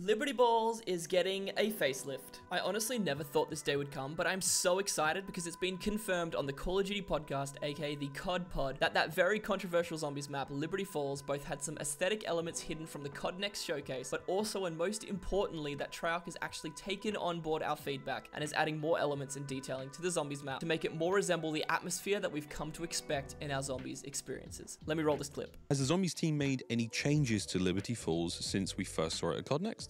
Liberty Balls is getting a facelift. I honestly never thought this day would come, but I'm so excited because it's been confirmed on the Call of Duty podcast, aka the COD pod, that that very controversial zombies map, Liberty Falls, both had some aesthetic elements hidden from the COD Next showcase, but also and most importantly, that Treyarch has actually taken on board our feedback and is adding more elements and detailing to the zombies map to make it more resemble the atmosphere that we've come to expect in our zombies experiences. Let me roll this clip. Has the zombies team made any changes to Liberty Falls since we first saw it at COD Next?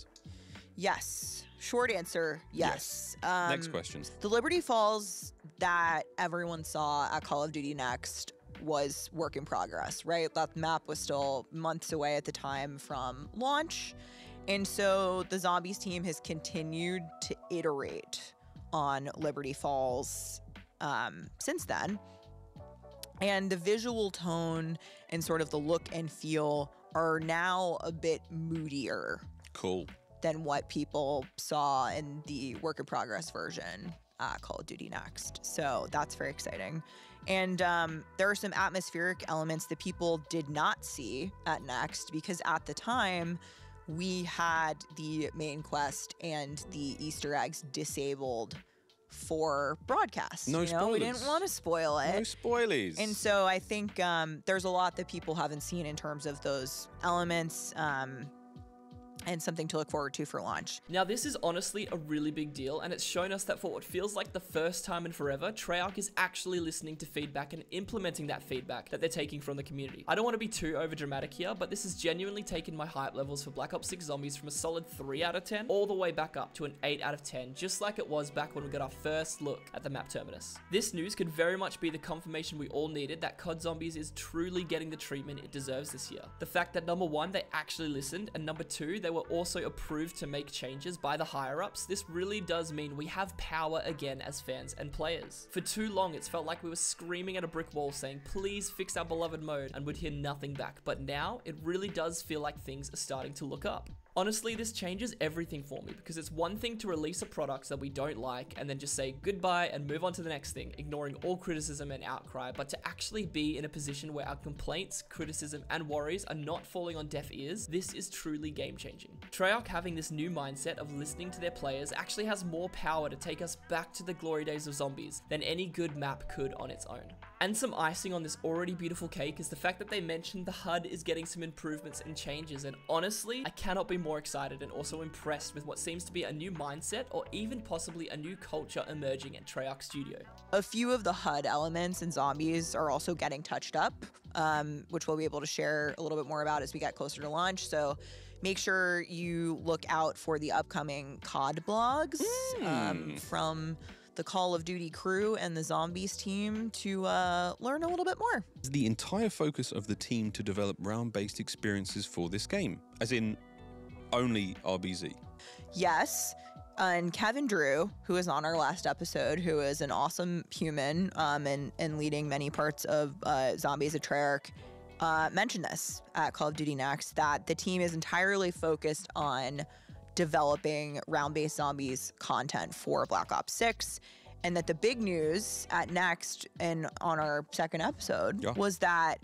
Yes. Short answer, yes. Um, Next question. The Liberty Falls that everyone saw at Call of Duty Next was work in progress, right? That map was still months away at the time from launch. And so the Zombies team has continued to iterate on Liberty Falls um, since then. And the visual tone and sort of the look and feel are now a bit moodier Cool. Than what people saw in the work in progress version uh, Call of Duty Next. So that's very exciting. And um, there are some atmospheric elements that people did not see at Next because at the time we had the main quest and the Easter eggs disabled for broadcast. No you know, we didn't want to spoil it. No spoilies. And so I think um, there's a lot that people haven't seen in terms of those elements um, and something to look forward to for launch. Now, this is honestly a really big deal, and it's shown us that for what feels like the first time in forever, Treyarch is actually listening to feedback and implementing that feedback that they're taking from the community. I don't want to be too overdramatic here, but this has genuinely taken my hype levels for Black Ops 6 Zombies from a solid 3 out of 10 all the way back up to an 8 out of 10, just like it was back when we got our first look at the map terminus. This news could very much be the confirmation we all needed that COD Zombies is truly getting the treatment it deserves this year. The fact that number one, they actually listened, and number two, they were also approved to make changes by the higher ups, this really does mean we have power again as fans and players. For too long, it's felt like we were screaming at a brick wall saying, please fix our beloved mode, and would hear nothing back. But now, it really does feel like things are starting to look up. Honestly, this changes everything for me because it's one thing to release a product that we don't like and then just say goodbye and move on to the next thing, ignoring all criticism and outcry, but to actually be in a position where our complaints, criticism, and worries are not falling on deaf ears, this is truly game changing. Treyarch having this new mindset of listening to their players actually has more power to take us back to the glory days of zombies than any good map could on its own. And some icing on this already beautiful cake is the fact that they mentioned the HUD is getting some improvements and changes, and honestly, I cannot be more excited and also impressed with what seems to be a new mindset or even possibly a new culture emerging at Treyarch Studio. A few of the HUD elements and zombies are also getting touched up, um, which we'll be able to share a little bit more about as we get closer to launch. So make sure you look out for the upcoming COD blogs um, from the Call of Duty crew and the Zombies team to uh, learn a little bit more. The entire focus of the team to develop round-based experiences for this game, as in only RBZ. Yes. And Kevin Drew, who was on our last episode, who is an awesome human um, and, and leading many parts of uh, Zombies at Treyarch, uh, mentioned this at Call of Duty Next that the team is entirely focused on developing round based zombies content for Black Ops 6. And that the big news at Next and on our second episode Yeah. was that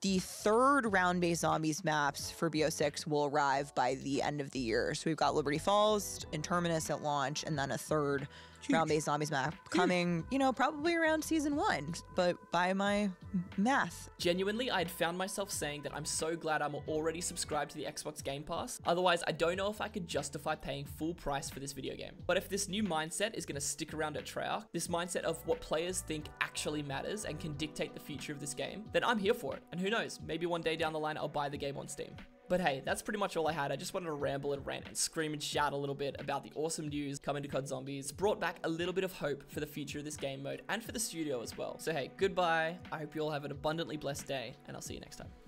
the third round based zombies maps for BO6 will arrive by the end of the year. So we've got Liberty Falls and Terminus at launch, and then a third round based zombies map coming, you know, probably around season one, but by my math. Genuinely, I had found myself saying that I'm so glad I'm already subscribed to the Xbox Game Pass. Otherwise, I don't know if I could justify paying full price for this video game. But if this new mindset is going to stick around at Treyarch, this mindset of what players think actually matters and can dictate the future of this game, then I'm here for it. And who knows, maybe one day down the line I'll buy the game on Steam. But hey, that's pretty much all I had. I just wanted to ramble and rant and scream and shout a little bit about the awesome news coming to COD Zombies. Brought back a little bit of hope for the future of this game mode and for the studio as well. So hey, goodbye. I hope you all have an abundantly blessed day, and I'll see you next time.